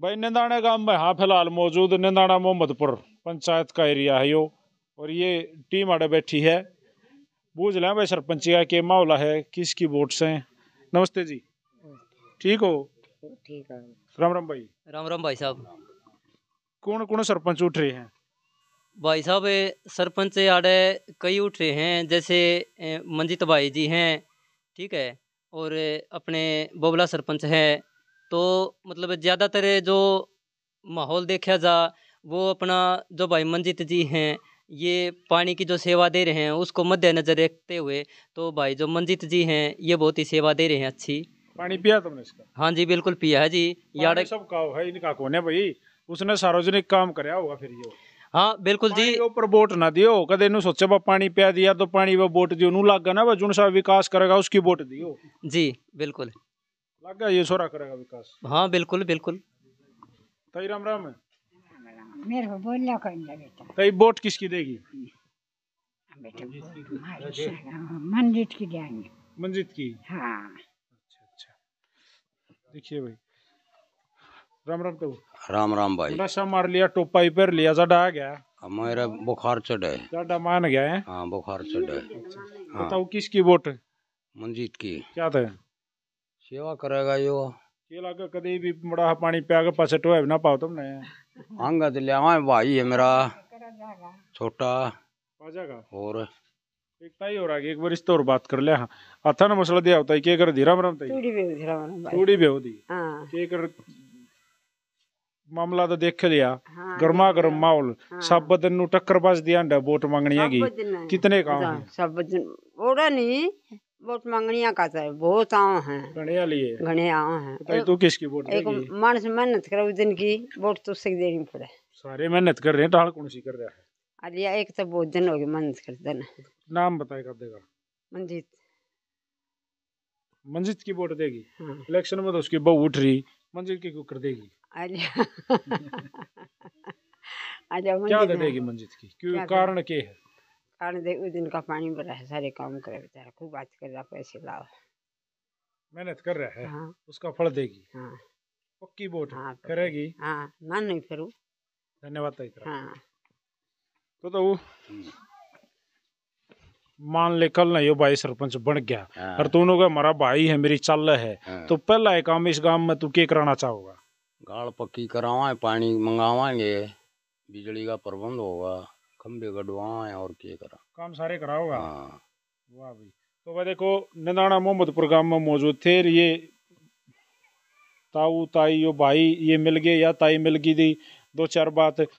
भाई निंदाना गाँव में हाँ फ़िलहाल मौजूद निंदाना मोहम्मदपुर पंचायत का एरिया है यो और ये टीम आड़े बैठी है। बूझ लें भाई सरपंच का के मामला है किसकी वोट से? नमस्ते जी। ठीक हो? ठीक है। राम राम भाई। राम राम भाई साहब। कौन कौन सरपंच उठ रहे हैं? भाई साहब सरपंच आड़े कई उठ रहे हैं जैसे मंजित भाई जी हैं ठीक है और अपने बोबला सरपंच है तो मतलब ज़्यादातर जो माहौल देखा जा वो अपना जो भाई मंजित जी हैं ये पानी की जो सेवा दे रहे हैं उसको मद्देनज़र रखते हुए तो भाई जो मंजित जी हैं ये बहुत ही सेवा दे रहे हैं अच्छी। पानी पिया तुमने इसका? हाँ जी बिल्कुल पिया है जी। यार पानी सबका है इनका कौन है भाई? उसने सार्वजनिक काम कराया होगा फिर ये। हाँ बिल्कुल जी। ऊपर वोट ना दियो कदे सोचे बा पानी पिया दिया तो पानी वो वोट दियो। नु लागा ना जुन सा विकास करेगा उसकी वोट दियो। जी बिल्कुल। लागा ये सोरा करेगा विकास। हाँ बिल्कुल बिल्कुल। तई राम राम है? मेरे को बोलना कोई ना बेटा तई वोट किसकी देगी? सारा मंदिर की जाएँगे मंजित की? हाँ। अच्छा अच्छा। देखिए भाई। राम राम तो राम राम भाई। नशा मार लिया टोपा ही पहन लिया ज़्यादा आ गया। हमारा बुखार चढ़े। ज़्यादा मान गया है? हाँ बुखार चढ़े। हाँ। बताओ किसकी वोट? मंजीत की। क्या था? सेवा करेगा यो। ये लगा कभी भी बड़ा पानी पिया के पासे टोए ना पाओ तुमने। अंगद ले आवा भाई है मेरा। छोटा। आ जाएगा। और? एक ताई हो रहा है एक बार इस तो और बात कर ले हाँ। आता ना मसला दिया होता है के कर दी राम राम ताई। तूड़ी भी वाला भाई। थोड़ी भी हो दी हाँ। के कर मामला तो देख लिया हाँ गर्मा गर्म माहौल। हाँ। सब बदन नु टक्कर बाज दिया अंडा वोट मांगनी है कितने काम सब दिन ओड़ा नहीं। वोट मंगनिया का है बहुत आव हैं। लिए? घने आव हैं। तू किसकी वोट एक देगी? मानस मेहनत करे उस दिन की वोट तो उससे देनी पड़े। सारे मेहनत कर रहे हैं टाल कौन सी कर रहा है? अलिया एक तो बहुत दिन हो गए मेहनत करते ना नाम बताए कर देगा। मंजीत। मंजित की वोट देगी? हाँ। इलेक्शन में तो उसकी बहू उठ रही मंजित की क्यों कर देगी अलिया क्या दे देगी मंजित की? क्यों? क्या कारण के है। कारण दे उस दिन का पानी भरा है सारे काम करे बेचारा खूब बात कर रहा पैसे लाओ। मेहनत कर रहा है? हाँ। उसका फल देगी? हाँ। पक्की वोट हाँ करेगी? हाँ ना नहीं फिर धन्यवाद ताई तेरा। हाँ। तो तो मान ले कल ना यो भाई सरपंच बन गया। हाँ, और तूने कहा हमारा भाई है मेरी चल है। हाँ। तो पहला है काम इस गाँव में तू क्या कराना चाहोगा? गाड़ पक्की करावा पानी मंगावा बिजली का प्रबंध होगा। खंबे गड़वाए और के करा? काम सारे कराओगा? हाँ। वाह भाई। तो वह देखो नंदाना मोहम्मदपुर गाँव में मौजूद थे ये ताऊ ताई यो भाई ये मिल गए या ताई मिल गई थी दो चार बात।